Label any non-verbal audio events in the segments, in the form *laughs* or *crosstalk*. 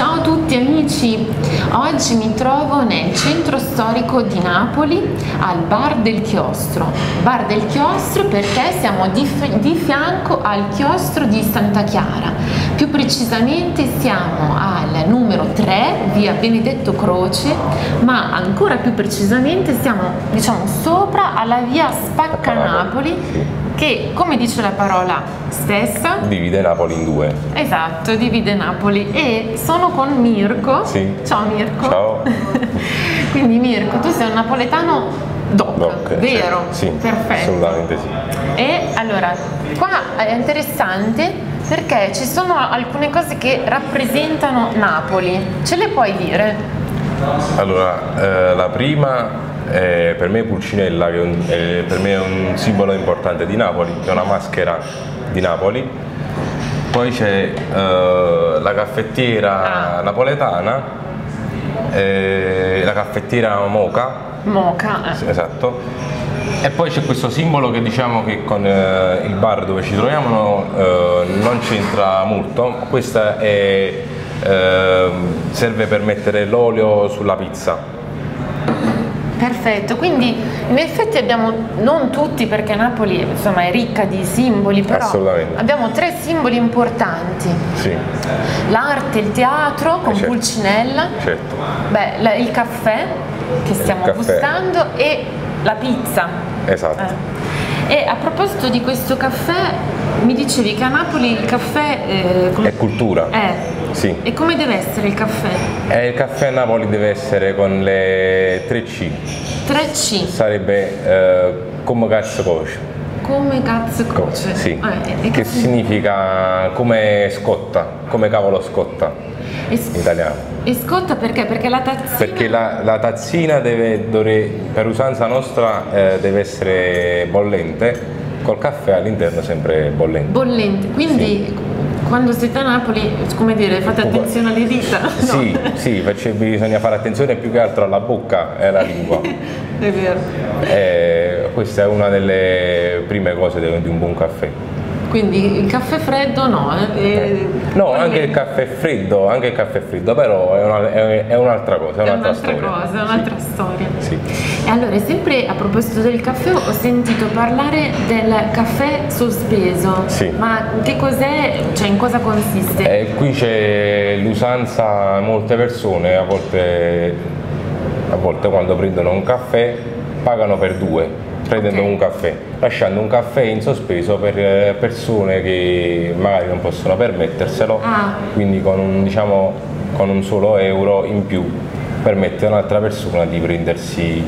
Ciao a tutti amici, oggi mi trovo nel centro storico di Napoli al Bar del Chiostro. Bar del Chiostro perché siamo di, di fianco al chiostro di Santa Chiara. Più precisamente siamo al numero 3, via Benedetto Croce, ma ancora più precisamente siamo diciamo sopra alla via Spacca Napoli che come dice la parola stessa? Divide Napoli in due. Esatto divide Napoli. E sono con Mirko. Sì. ciao Mirko. Ciao. *laughs* Quindi Mirko tu sei un napoletano doc, doc vero? Sì, perfetto. assolutamente sì. E allora qua è interessante perché ci sono alcune cose che rappresentano Napoli. Ce le puoi dire? allora eh, la prima eh, per me Pulcinella, che è un, eh, per me è un simbolo importante di Napoli, che è una maschera di Napoli. Poi c'è eh, la caffettiera ah. napoletana, eh, la caffettiera Moca. Moca, eh. esatto. E poi c'è questo simbolo che diciamo che con eh, il bar dove ci troviamo non c'entra molto. Questa è, serve per mettere l'olio sulla pizza Perfetto, quindi in effetti abbiamo, non tutti perché Napoli insomma, è ricca di simboli, però abbiamo tre simboli importanti. Sì. L'arte, il teatro con certo. Pulcinella, certo. Beh, la, il caffè che stiamo caffè. gustando e la pizza. Esatto. Eh. E a proposito di questo caffè, mi dicevi che a Napoli il caffè... Eh, è cultura. Eh sì. E come deve essere il caffè? Eh, il caffè a Napoli deve essere con le 3C. 3C? Sarebbe eh, come cazzo coce. Come cazzo coce? Sì. Eh, che significa come scotta, come cavolo scotta in italiano. E scotta perché? Perché la tazzina... Perché la, la tazzina deve, deve, per usanza nostra eh, deve essere bollente, col caffè all'interno sempre bollente. Bollente, quindi sì quando siete a Napoli, come dire, fate attenzione alle dita? *laughs* No. Sì, sì, bisogna fare attenzione più che altro alla bocca e alla lingua. *laughs* è vero. E questa è una delle prime cose di un buon caffè. Quindi il caffè freddo no? Eh? no, anche il caffè freddo, anche il caffè freddo, però è, una, è, è un'altra cosa, è un'altra, un'altra storia. cosa, è un'altra sì. storia. Sì. E allora, sempre a proposito del caffè, ho sentito parlare del caffè sospeso. Sì. Ma che cos'è? Cioè, in cosa consiste? Eh, qui c'è l'usanza, molte persone a volte, a volte quando prendono un caffè pagano per due prendendo okay. un caffè, lasciando un caffè in sospeso per eh, persone che magari non possono permetterselo, ah. quindi con un, diciamo, con un solo euro in più permette a un'altra persona di prendersi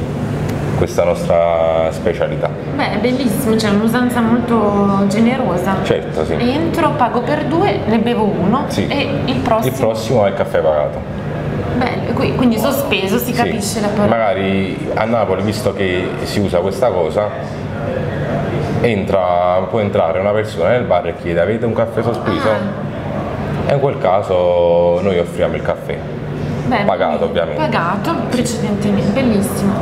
questa nostra specialità. Beh, è bellissimo, c'è un'usanza molto generosa. Certo, sì. Entro, pago per due, ne bevo uno sì. e il prossimo... Il prossimo è il caffè pagato. Bello, quindi sospeso si capisce sì. la parola. Magari a Napoli, visto che si usa questa cosa, entra, può entrare una persona nel bar e chiede avete un caffè sospeso? Ah. E in quel caso noi offriamo il caffè. Beh, pagato ovviamente. Pagato precedentemente, bellissimo.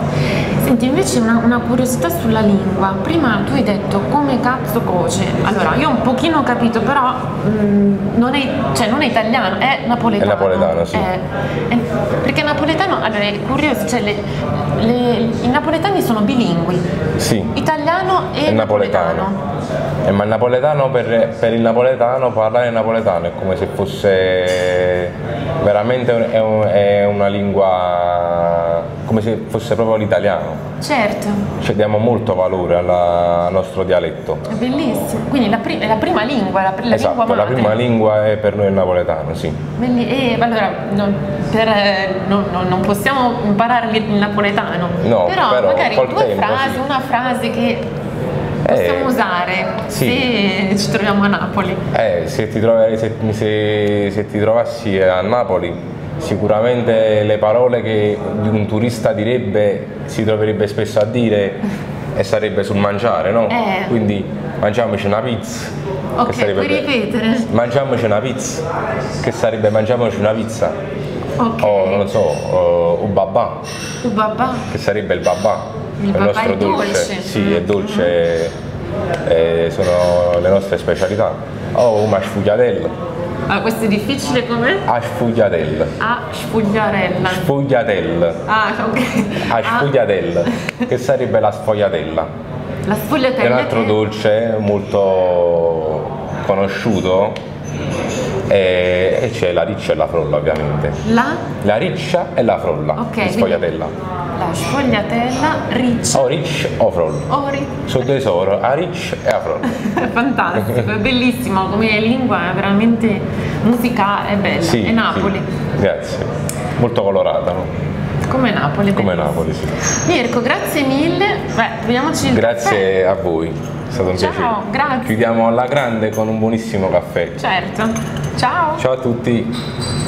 Senti, invece una, una, curiosità sulla lingua. Prima tu hai detto come cazzo coce. Allora, io un pochino ho capito, però mh, mm, non, è, cioè, non, è, italiano, è napoletano. È napoletano, sì. È, è, perché napoletano, allora è curioso, cioè le, le, i napoletani sono bilingui. Sì. Italiano e napoletano. napoletano. Eh, ma il napoletano per, per, il napoletano parlare napoletano è come se fosse veramente un, è, un, è una lingua come se fosse proprio l'italiano. Certo. Cioè diamo molto valore al nostro dialetto. È bellissimo. Quindi la è la prima lingua, la, la esatto, lingua la prima lingua è per noi il napoletano, sì. Belli- e allora non, per, non, non, possiamo imparare il napoletano. No, però, però magari due tempo, frasi, sì. una frase che possiamo eh, usare sì. se ci troviamo a Napoli? Eh, se, ti trovi, se, se, se ti trovassi a Napoli sicuramente le parole che un turista direbbe si troverebbe spesso a dire e sarebbe sul mangiare, no? Eh. Quindi mangiamoci una pizza. Ok, puoi ripetere? Mangiamoci una pizza, che sarebbe mangiamoci una pizza. Ok. O non lo so, uh, un babà. Un babà. Che sarebbe il babà il, il nostro dolce. dolce. Sì, è dolce, eh, sono le nostre specialità. Oh, una sfugliatella. Ah, questo è difficile com'è? A sfugliatella. A sfugliarella. Sfugliatella. Ah, ok. *laughs* A Ah, sfugliatella, che sarebbe la sfogliatella. la È sfogliatella un altro dolce molto conosciuto e, e c'è la riccia e la frolla ovviamente. La? La riccia e la frolla Ok. quindi sfogliatella. La sfogliatella riccia. O riccia o frolla. Ori. Sul tesoro, a riccia e a frolla. *laughs* Fantastico, è bellissimo come lingua, è veramente musicale, è bella. Sì, è Napoli. sì. Grazie. Molto colorata, no? Come Napoli. Come. Napoli, sì. Mirko, grazie mille. Beh, beviamoci il caffè. Grazie a voi, è stato un Ciao, piacere. grazie. Chiudiamo alla grande con un buonissimo caffè. Certo. Ciao. Ciao a tutti.